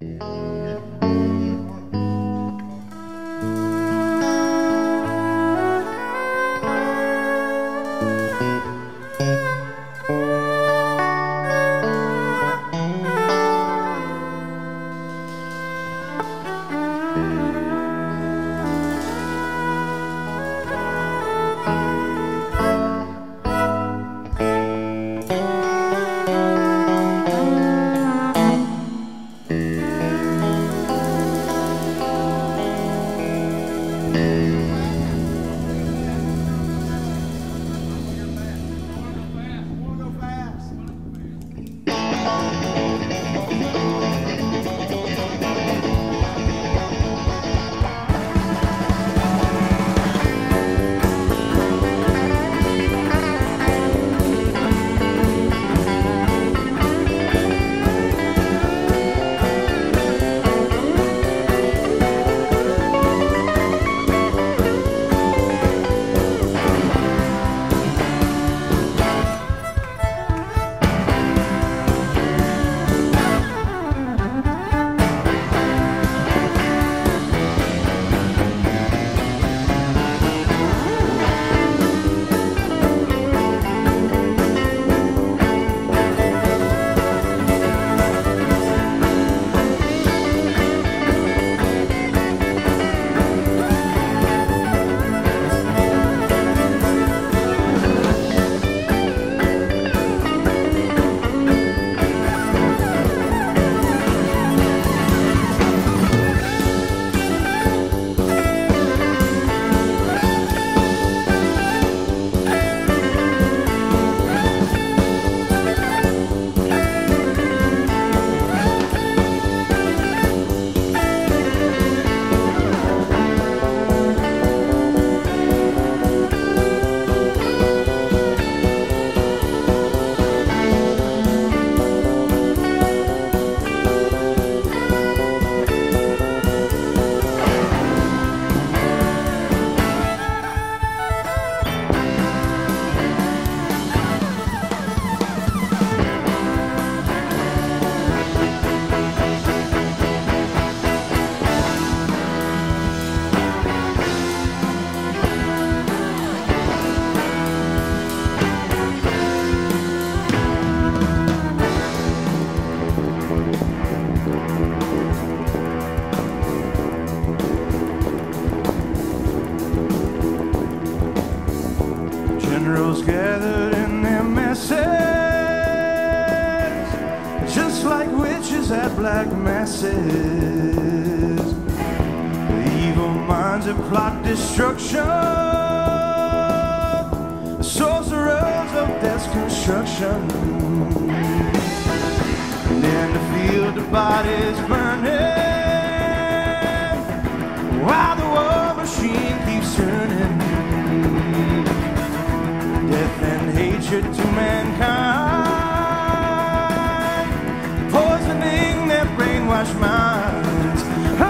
Música black masses. The evil minds that plot destruction, sorcerers of death's construction. And in the field, the bodies burning, while the war machine keeps turning death and hatred to mankind, brainwashed minds.